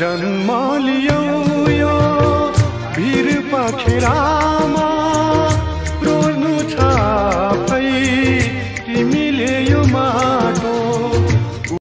जन्म लियौ यो। वीर पखेरा